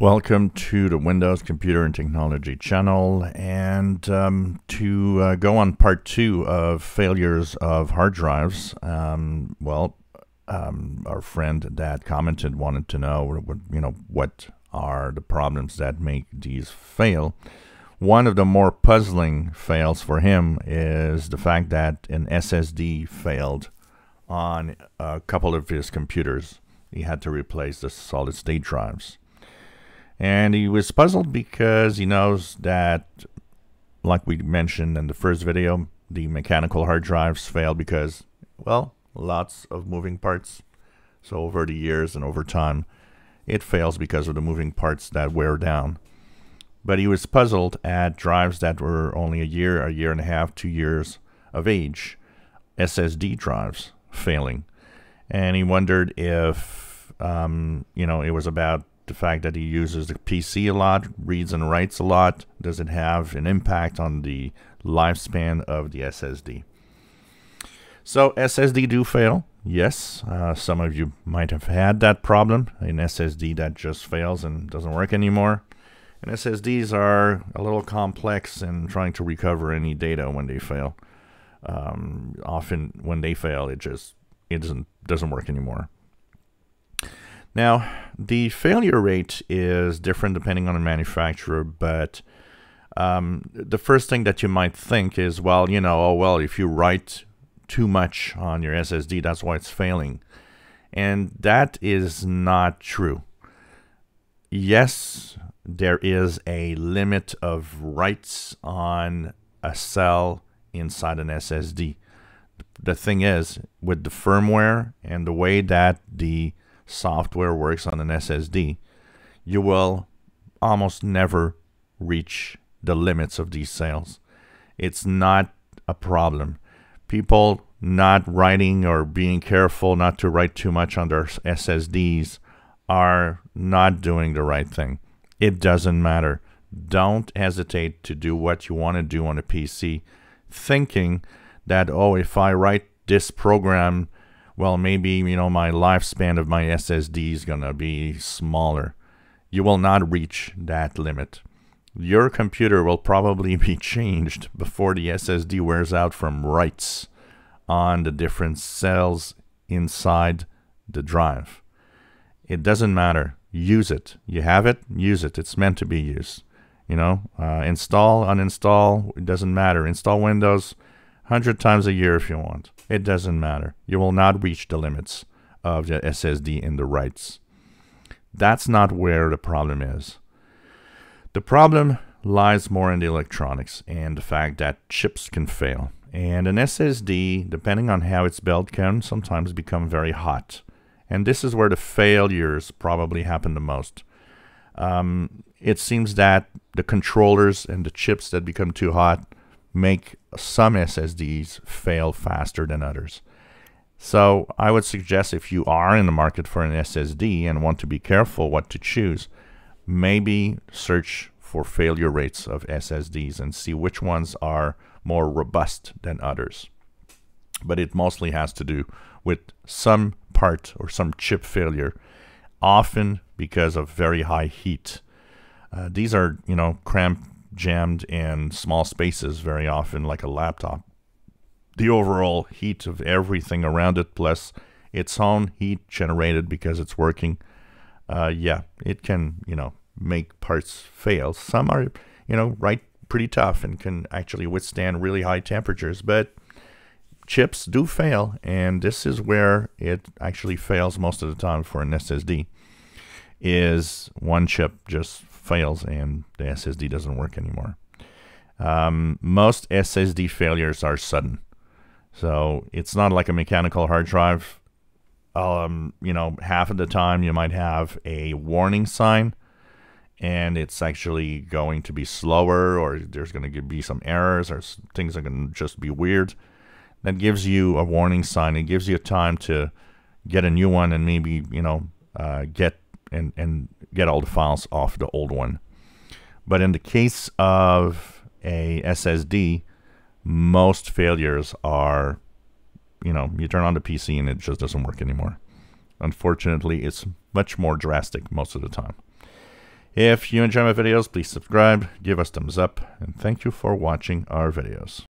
Welcome to the Windows Computer and Technology channel, and um, to uh, go on part two of failures of hard drives. Um, well, um, our friend that commented wanted to know, you know, what are the problems that make these fail. One of the more puzzling fails for him is the fact that an SSD failed on a couple of his computers. He had to replace the solid state drives. And he was puzzled because he knows that, like we mentioned in the first video, the mechanical hard drives failed because, well, lots of moving parts. So over the years and over time, it fails because of the moving parts that wear down. But he was puzzled at drives that were only a year, a year and a half, two years of age, SSD drives failing. And he wondered if, um, you know, it was about the fact that he uses the PC a lot, reads and writes a lot, does it have an impact on the lifespan of the SSD? So SSD do fail. Yes, uh, some of you might have had that problem, an SSD that just fails and doesn't work anymore. And SSDs are a little complex in trying to recover any data when they fail. Um, often when they fail, it just it doesn't doesn't work anymore. Now, the failure rate is different depending on the manufacturer, but um, the first thing that you might think is, well, you know, oh, well, if you write too much on your SSD, that's why it's failing. And that is not true. Yes, there is a limit of writes on a cell inside an SSD. The thing is, with the firmware and the way that the software works on an SSD, you will almost never reach the limits of these cells. It's not a problem. People not writing or being careful not to write too much on their SSDs are not doing the right thing. It doesn't matter. Don't hesitate to do what you want to do on a PC, thinking that, oh, if I write this program well, maybe, you know, my lifespan of my SSD is going to be smaller. You will not reach that limit. Your computer will probably be changed before the SSD wears out from writes on the different cells inside the drive. It doesn't matter. Use it. You have it, use it. It's meant to be used. You know, uh, install, uninstall, it doesn't matter. Install Windows 100 times a year if you want. It doesn't matter. You will not reach the limits of the SSD in the writes. That's not where the problem is. The problem lies more in the electronics and the fact that chips can fail. And an SSD, depending on how it's built, can sometimes become very hot. And this is where the failures probably happen the most. Um, it seems that the controllers and the chips that become too hot make some SSDs fail faster than others. So I would suggest if you are in the market for an SSD and want to be careful what to choose, maybe search for failure rates of SSDs and see which ones are more robust than others. But it mostly has to do with some part or some chip failure, often because of very high heat. Uh, these are, you know, cramped jammed in small spaces very often, like a laptop. The overall heat of everything around it, plus its own heat generated because it's working, uh, yeah, it can, you know, make parts fail. Some are, you know, right pretty tough and can actually withstand really high temperatures, but chips do fail, and this is where it actually fails most of the time for an SSD. Is one chip just fails and the SSD doesn't work anymore. Um, most SSD failures are sudden. So it's not like a mechanical hard drive. Um, you know, half of the time you might have a warning sign and it's actually going to be slower or there's going to be some errors or things are going to just be weird. That gives you a warning sign. It gives you a time to get a new one and maybe, you know, uh, get and, and get all the files off the old one. But in the case of a SSD, most failures are, you know, you turn on the PC and it just doesn't work anymore. Unfortunately, it's much more drastic most of the time. If you enjoy my videos, please subscribe, give us thumbs up, and thank you for watching our videos.